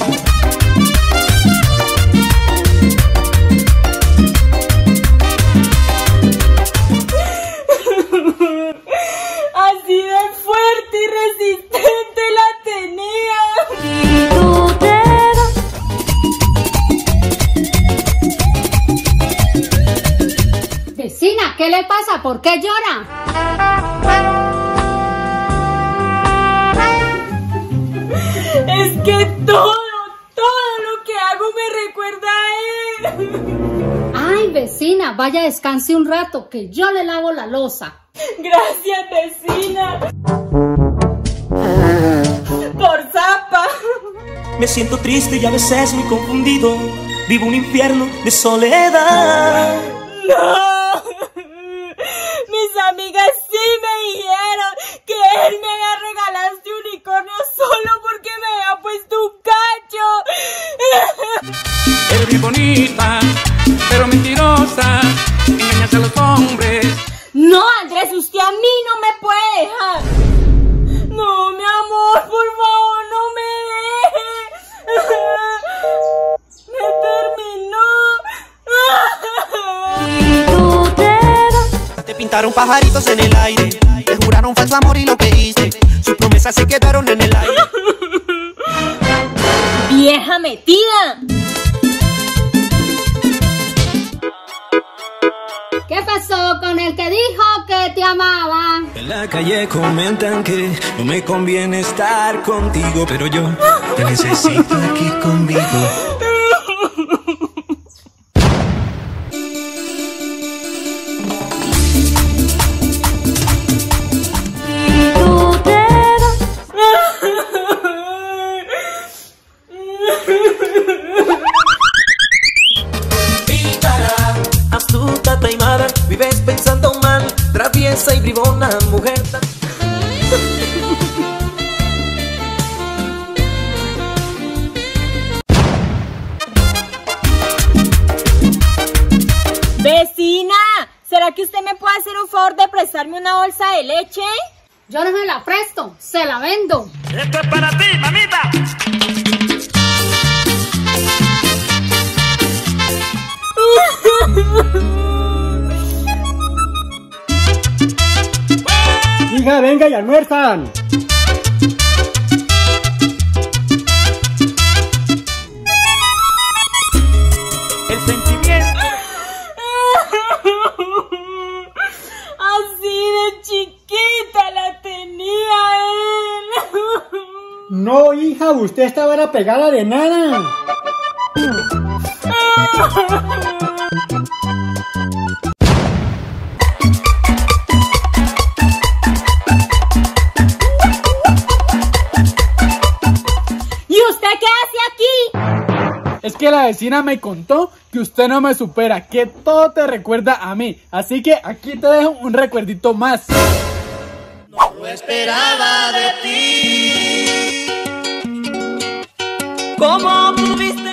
¿qué le pasa? ¿Por qué llora? Es que todo, todo Ay, vecina, vaya descanse un rato, que yo le lavo la losa. Gracias, vecina. Por zapa. Me siento triste y a veces muy confundido. Vivo un infierno de soledad. No. Mis amigas bien bonita, pero mentirosa. Engañas a los hombres. No, Andrés, usted a mí no me puede dejar. No, mi amor, por favor, no me deje. Me terminó. Y tú te vas. Te pintaron pajaritos en el aire. Te juraron falso amor y lo que hice. Sus promesas se quedaron en el aire. Vieja metida. Que dijo que te amaba? En la calle comentan que no me conviene estar contigo, pero yo te necesito aquí conmigo. Pensando mal, traviesa y bribona, mujer. Vecina, ¿será que usted me puede hacer un favor de prestarme una bolsa de leche? Yo no se la presto, se la vendo. Esto es para ti, mamita. Hija, venga y almuerzan. El sentimiento. Así de chiquita la tenía él. No, hija, usted estaba era pegada de nada. usted qué hace aquí? Es que la vecina me contó que usted no me supera, que todo te recuerda a mí. Así que aquí te dejo un recuerdito más. No esperaba de ti. ¿Cómo pudiste